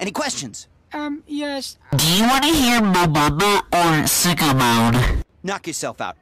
Any questions? Um, yes. Do you want to hear Mobamba or Sicko Mode? Knock yourself out.